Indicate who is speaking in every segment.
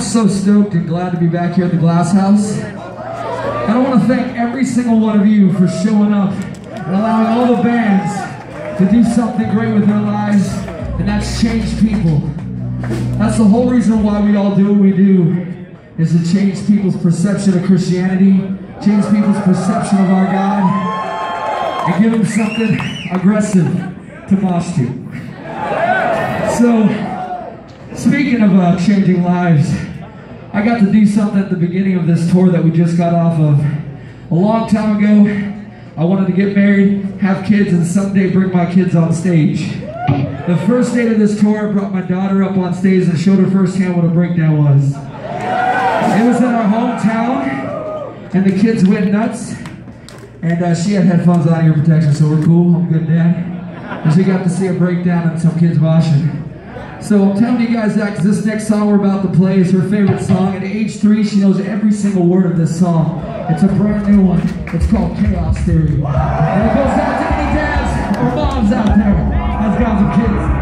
Speaker 1: I'm so stoked and glad to be back here at the Glass House. And I want to thank every single one of you for showing up and allowing all the bands to do something great with their lives, and that's change people. That's the whole reason why we all do what we do, is to change people's perception of Christianity, change people's perception of our God, and give them something aggressive to mosh to. So, speaking of uh, changing lives, I got to do something at the beginning of this tour that we just got off of. A long time ago, I wanted to get married, have kids, and someday bring my kids on stage. The first date of this tour, I brought my daughter up on stage and showed her firsthand what a breakdown was. It was in our hometown, and the kids went nuts. And uh, she had headphones on ear protection, so we're cool. I'm good, Dad. And she got to see a breakdown and some kids washing. So I'm telling you guys that because this next song we're about to play is her favorite song. At age three, she knows every single word of this song. It's a brand new one. It's called Chaos Theory. And it goes out to any dads or moms out there that's got some kids.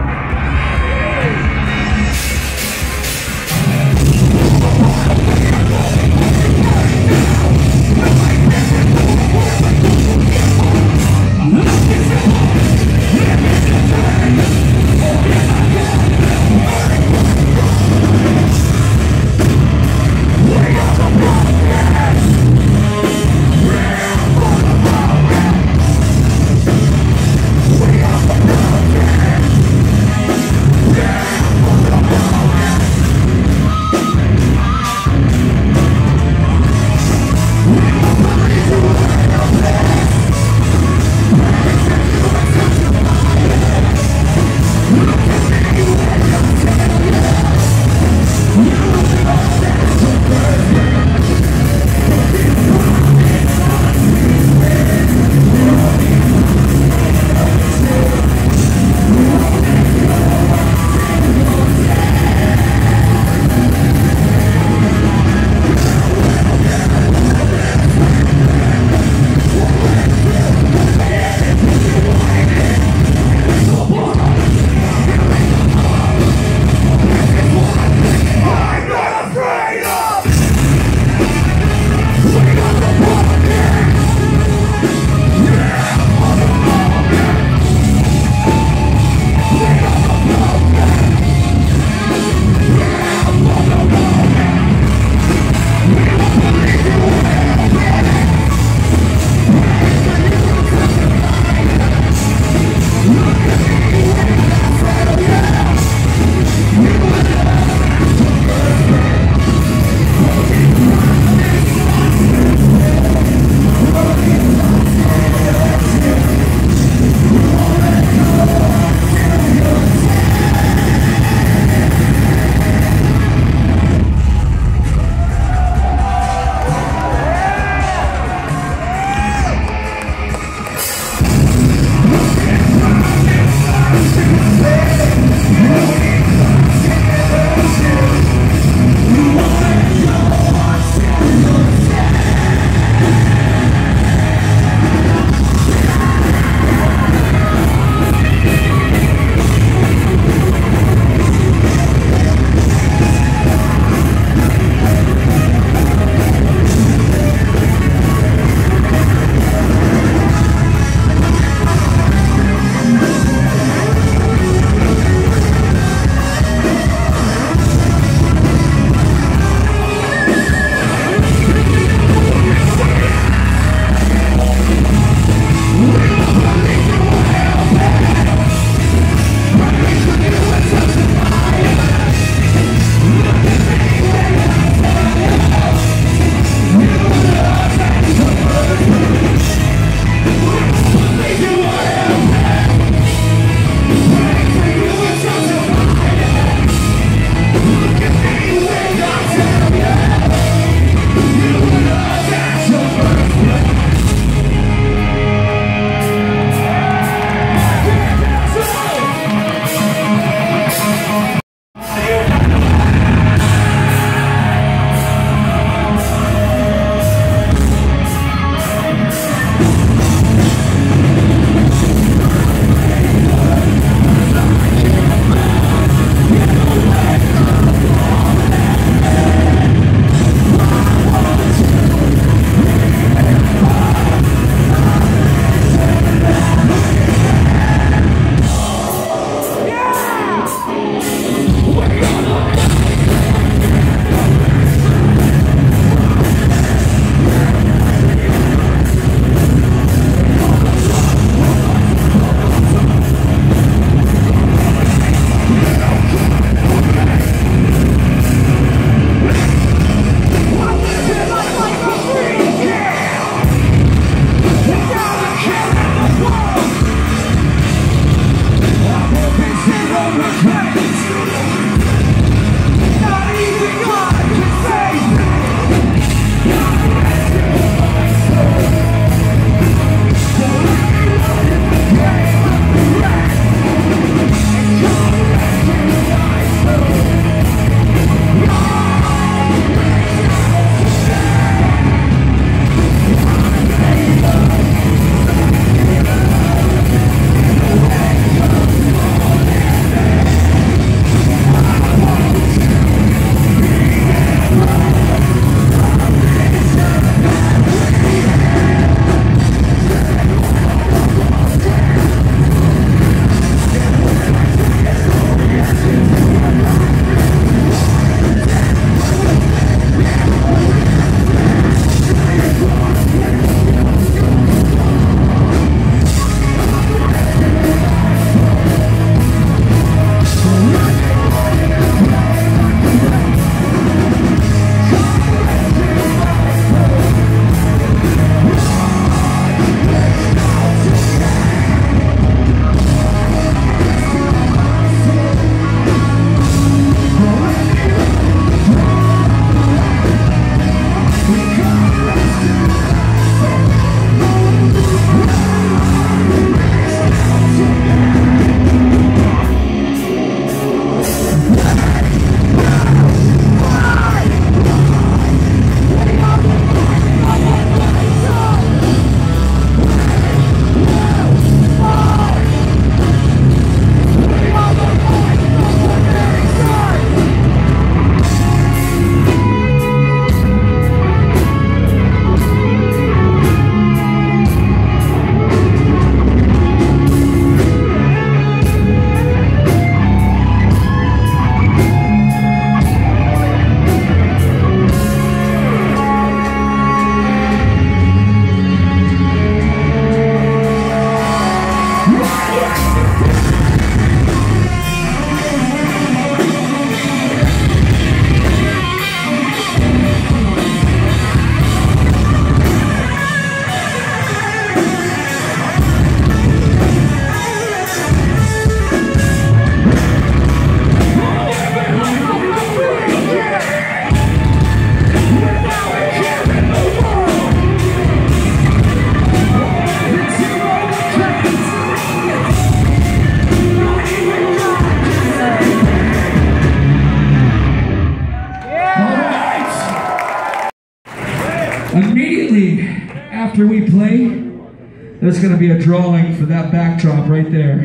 Speaker 1: There's going to be a drawing for that backdrop right there.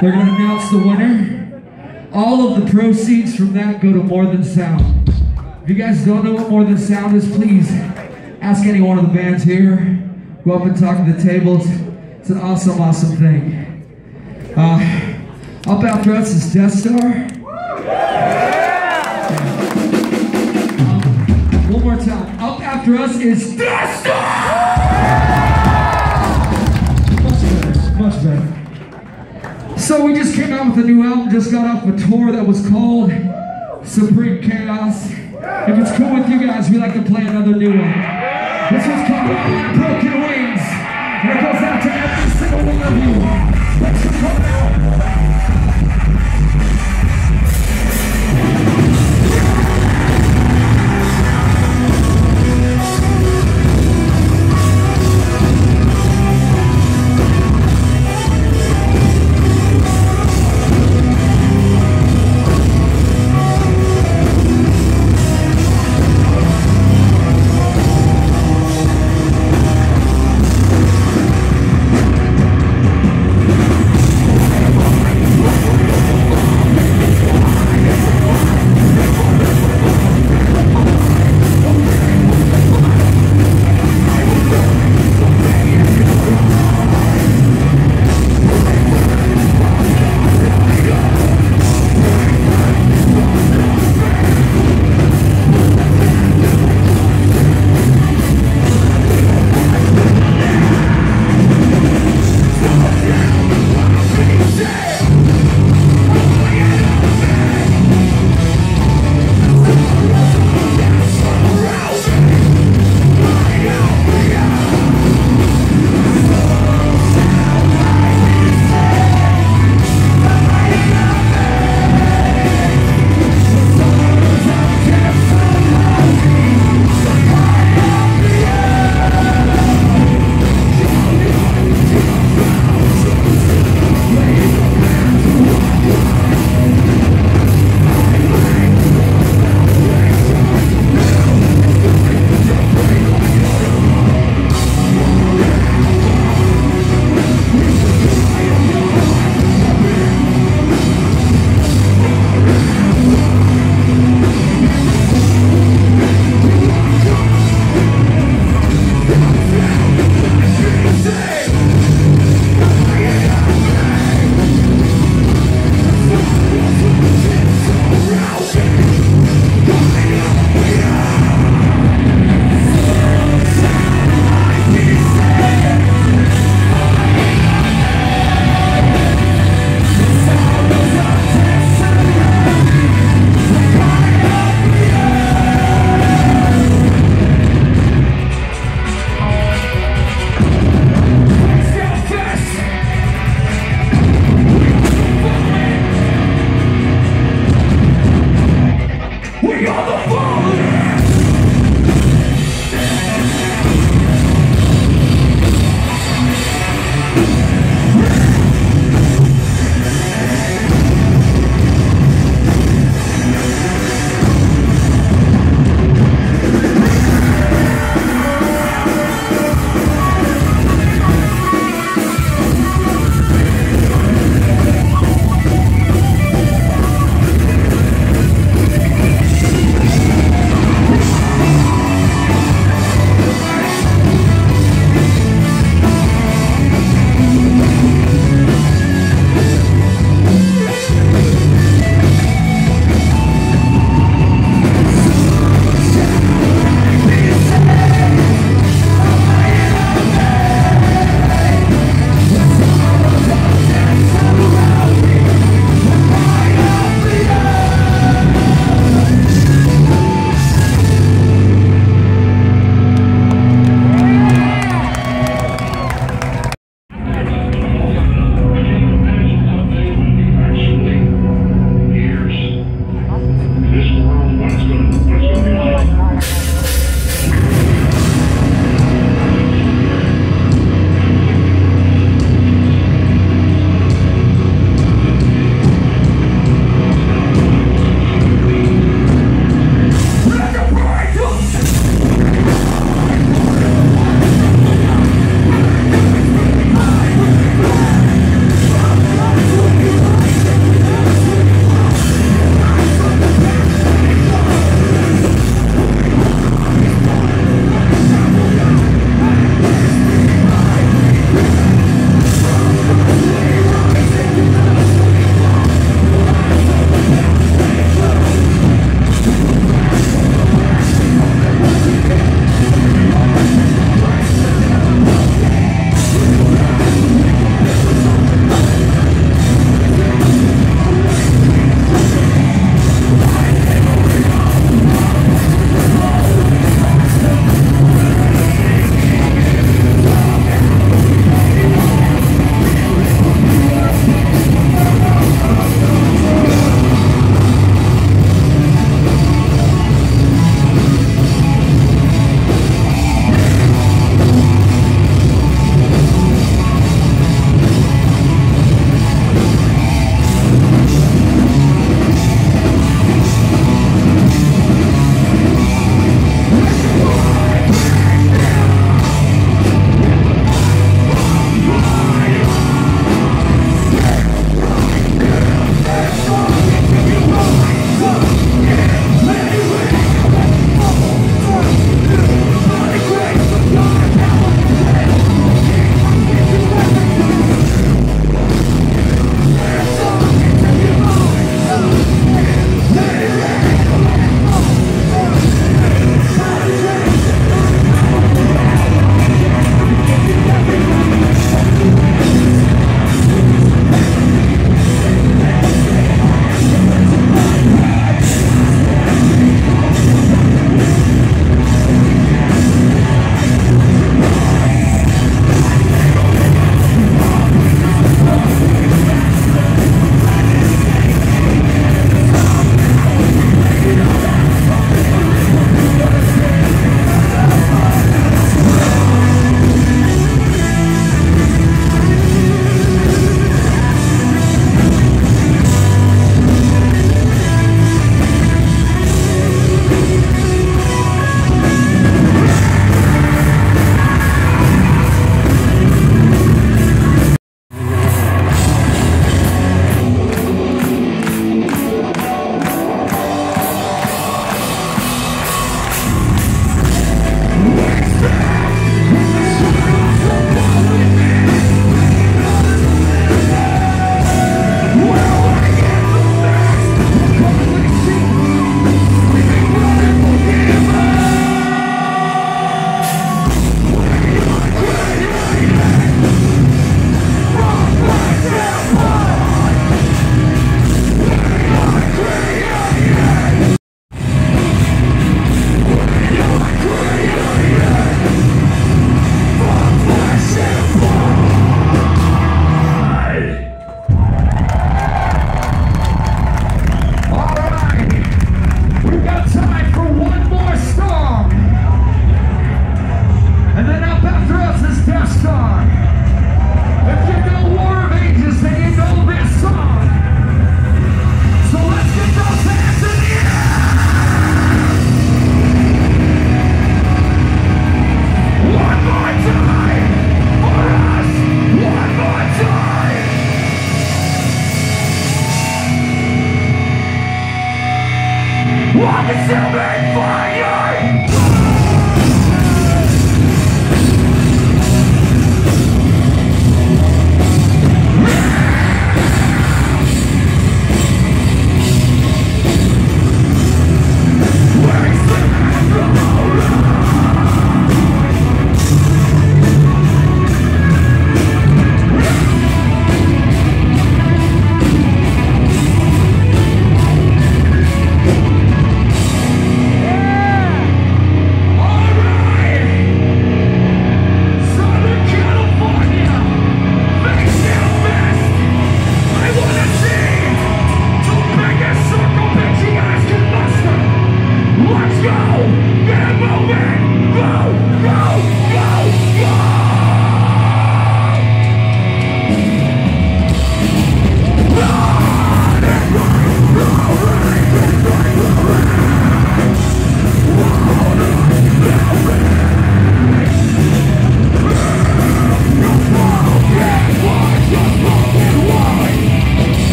Speaker 1: They're going to announce the winner. All of the proceeds from that go to More Than Sound. If you guys don't know what More Than Sound is, please ask any one of the bands here. Go up and talk to the tables. It's an awesome, awesome thing. Uh, up after us is Death Star. One more time. Up after us is Death Star! So we just came out with a new album, just got off a tour that was called Supreme Chaos. If it's cool with you guys, we like to play another new one. This one's called Broken Wings. And it goes out to every single one of you. Out.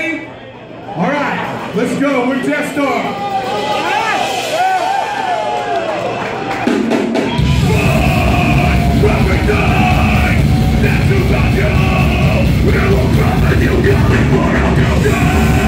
Speaker 1: ready? All right, let's go. We're Death Star. That's who you! It will come and you got it, for I'll go!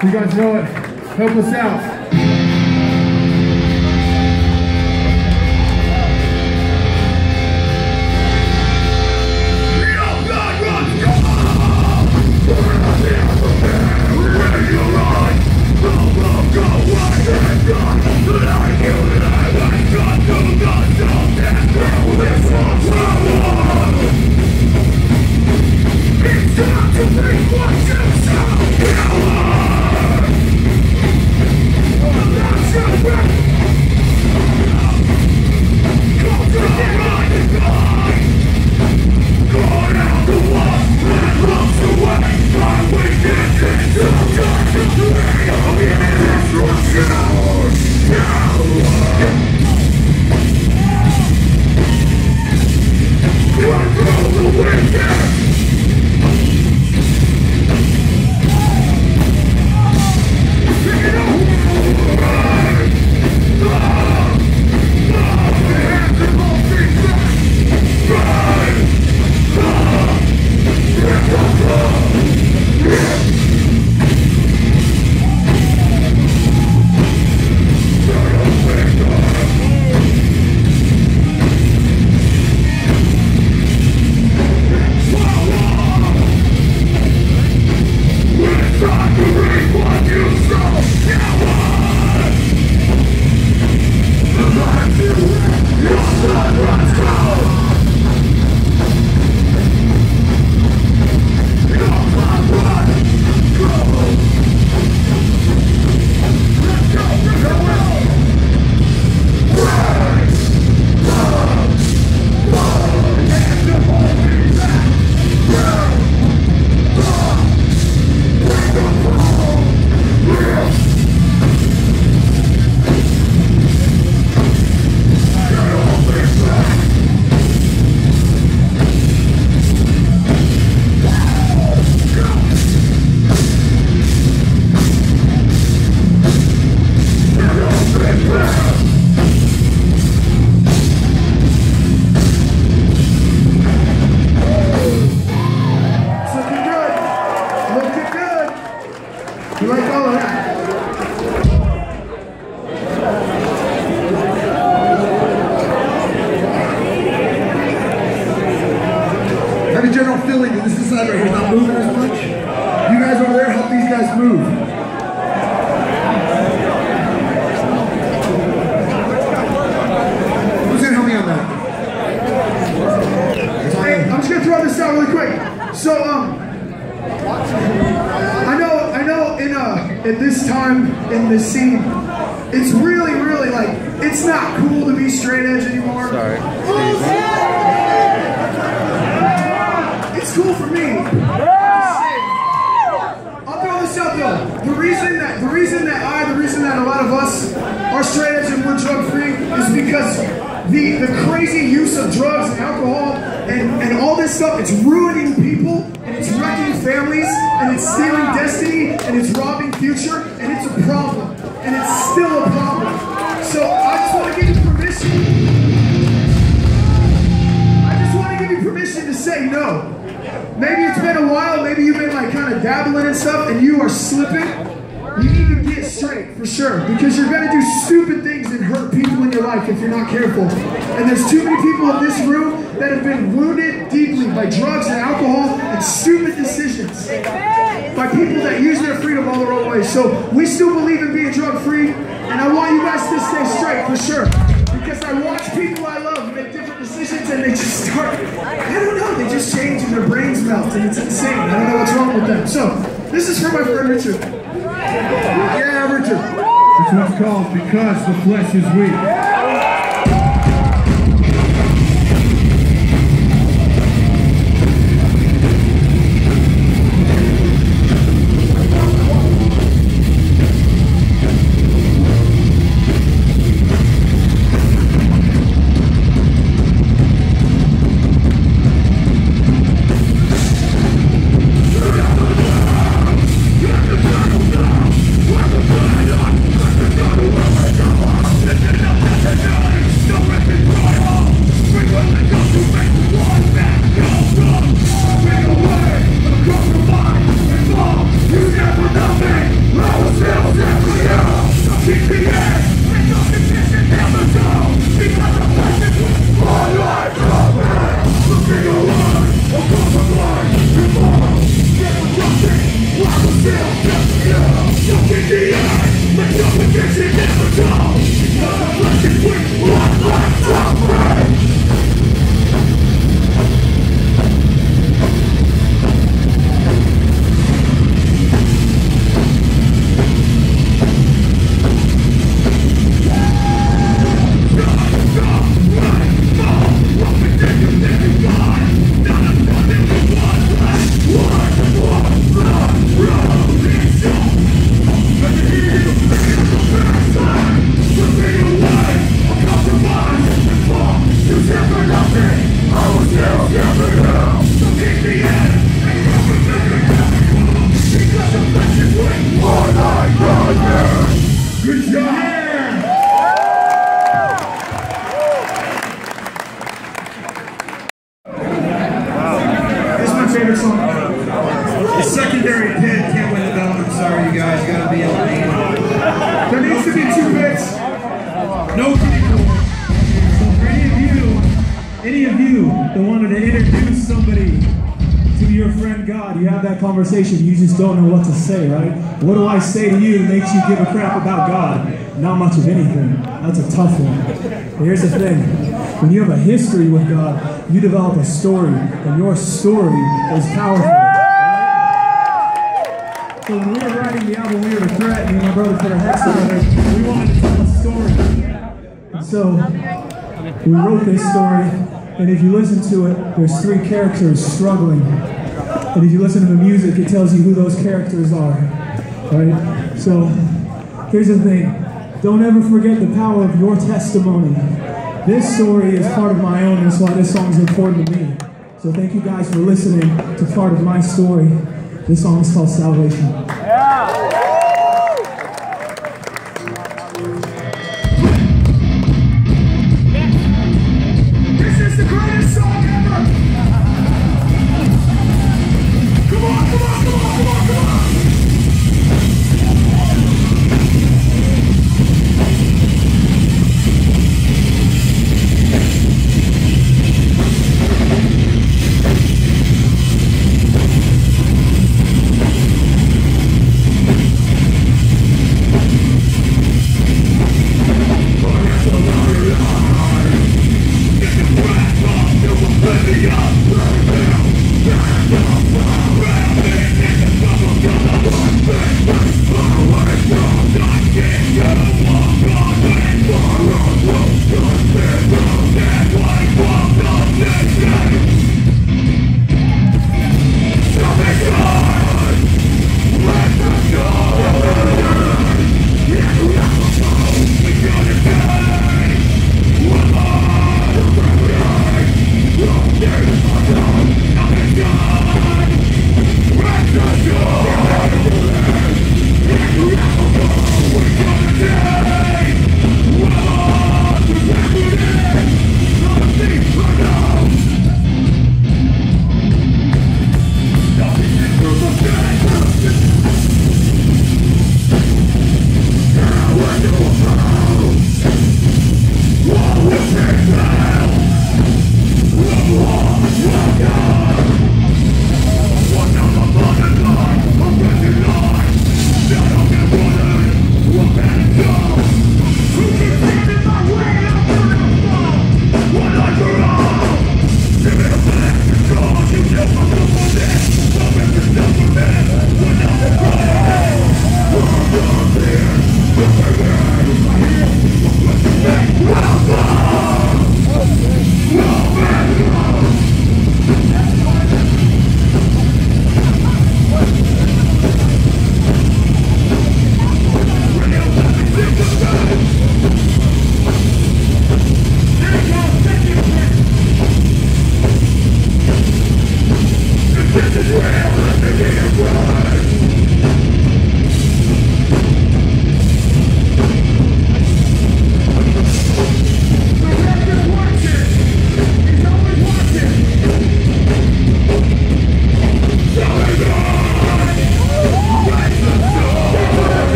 Speaker 1: You guys know it. Help us out.
Speaker 2: Because the the crazy use of drugs and alcohol and, and all this stuff, it's ruining people and it's wrecking families and it's stealing destiny and it's robbing future and it's a problem. And it's still a problem. So I just want to give you permission. I just want to give you permission to say no. Maybe it's been a while, maybe you've been like kind of dabbling and stuff and you are slipping. Straight for sure because you're going to do stupid things and hurt people in your life if you're not careful. And there's too many people in this room that have been wounded deeply by drugs and alcohol and stupid decisions by people that use their freedom all the wrong way. So we still believe in being drug free and I want you guys to stay straight for sure because I watch people I love make different decisions and they just start, I don't know, they just change and their brains melt and it's insane. I don't know what's wrong with them. So this is for my friend Richard.
Speaker 3: Yeah, Richard.
Speaker 1: This one's called Because the Flesh is Weak.
Speaker 4: That's a tough one. But here's the thing. When you have a history with God, you develop a story, and your story is powerful. So when we were writing the album, we were a threat, and my brother put our heads together. We wanted to tell a story. And so we wrote this story, and if you listen to it, there's three characters struggling. And if you listen to the music, it tells you who those characters are. Right? So here's the thing. Don't ever forget the power of your testimony. This story is part of my own, that's why this song is important to me. So thank you guys for listening to part of my story. This song is called Salvation.
Speaker 2: This is the greatest song ever. Come on, come on, come on, come on.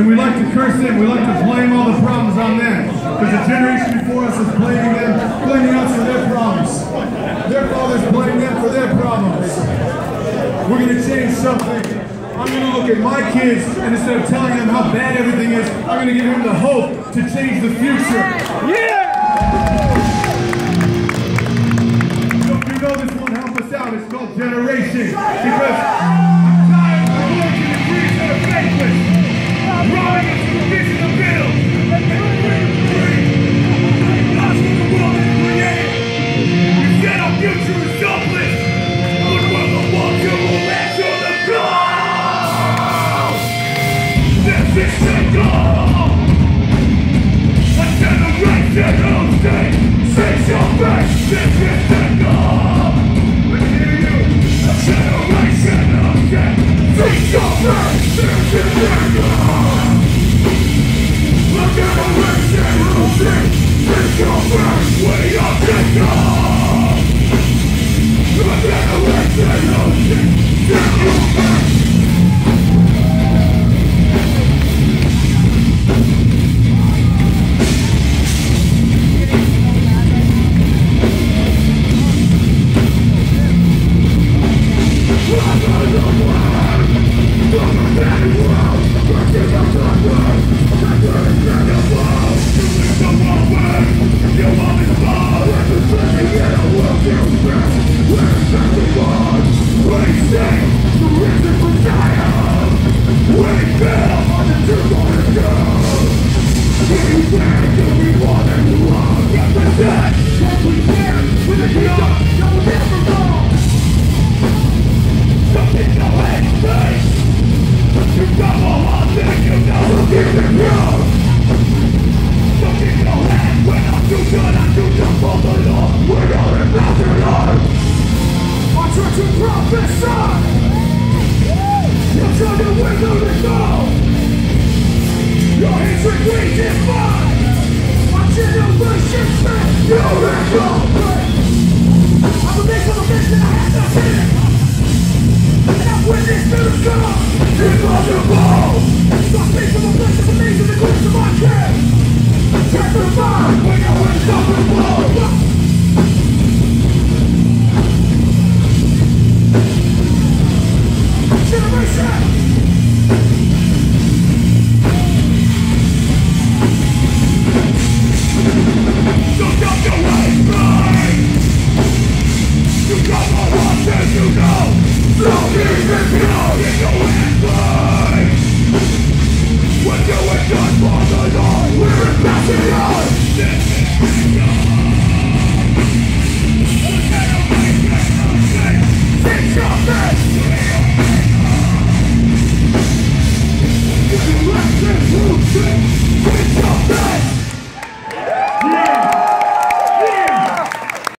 Speaker 5: And we like to curse them. We like to blame all the problems on them. Because the generation before us is blaming them, blaming us for their problems. Their fathers blame them for their problems. We're going to change something. I'm going to look at my kids, and instead of telling them how bad everything is, I'm going to give them the hope to change the future. So if you know this won't help us out, it's called generation. Because
Speaker 1: Let's